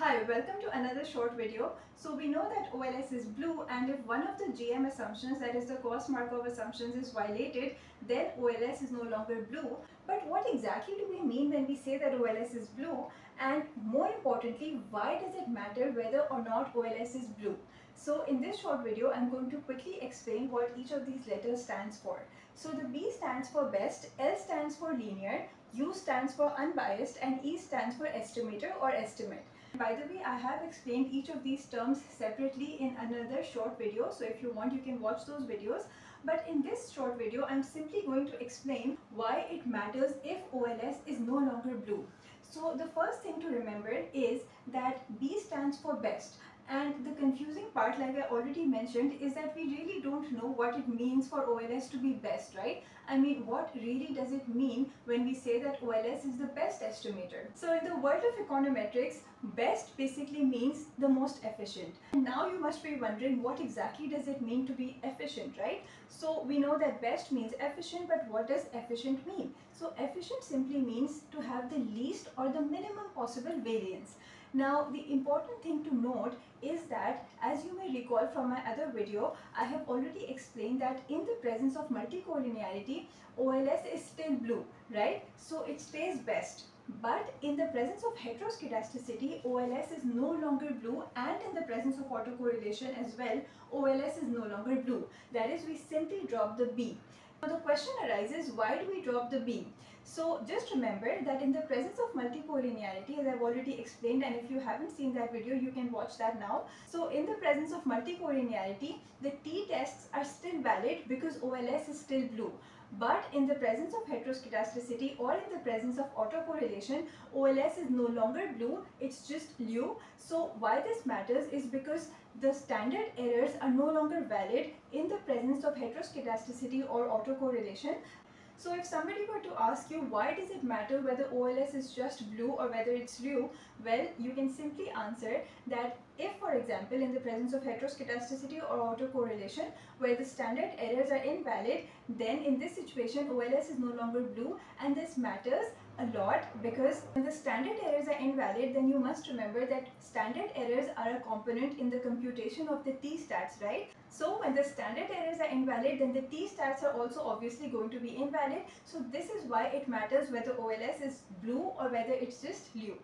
Hi, welcome to another short video. So we know that OLS is blue and if one of the GM assumptions, that is the Gauss-Markov assumptions is violated, then OLS is no longer blue. But what exactly do we mean when we say that OLS is blue? And more importantly, why does it matter whether or not OLS is blue? So in this short video, I'm going to quickly explain what each of these letters stands for. So the B stands for best, L stands for linear, U stands for unbiased and E stands for estimator or estimate. By the way, I have explained each of these terms separately in another short video. So if you want, you can watch those videos. But in this short video, I'm simply going to explain why it matters if OLS is no longer blue. So the first thing to remember is that B stands for best. And the confusing part, like I already mentioned, is that we really don't know what it means for OLS to be best, right? I mean, what really does it mean when we say that OLS is the best estimator? So in the world of econometrics, best basically means the most efficient. And now you must be wondering what exactly does it mean to be efficient, right? So we know that best means efficient, but what does efficient mean? So efficient simply means to have the least or the minimum possible variance. Now the important thing to note is that as you may recall from my other video, I have already explained that in the presence of multicollinearity, OLS is still blue, right? So it stays best. But in the presence of heteroscedasticity, OLS is no longer blue and in the presence of autocorrelation as well, OLS is no longer blue. That is, we simply drop the B. Now the question arises, why do we drop the B? So just remember that in the presence of multicollinearity, as I've already explained, and if you haven't seen that video, you can watch that now. So in the presence of multicollinearity, the t-tests are still valid because OLS is still blue. But in the presence of heteroscedasticity or in the presence of autocorrelation, OLS is no longer blue, it's just LU. So why this matters is because the standard errors are no longer valid in the presence of heteroscedasticity or autocorrelation. So if somebody were to ask you why does it matter whether OLS is just blue or whether it's LU, well you can simply answer that if for example in the presence of heteroscedasticity or autocorrelation where the standard errors are invalid then in this situation OLS is no longer blue and this matters a lot because when the standard errors are invalid then you must remember that standard errors are a component in the computation of the t-stats right? So when the standard errors are invalid then the t-stats are also obviously going to be invalid. So this is why it matters whether OLS is blue or whether it's just blue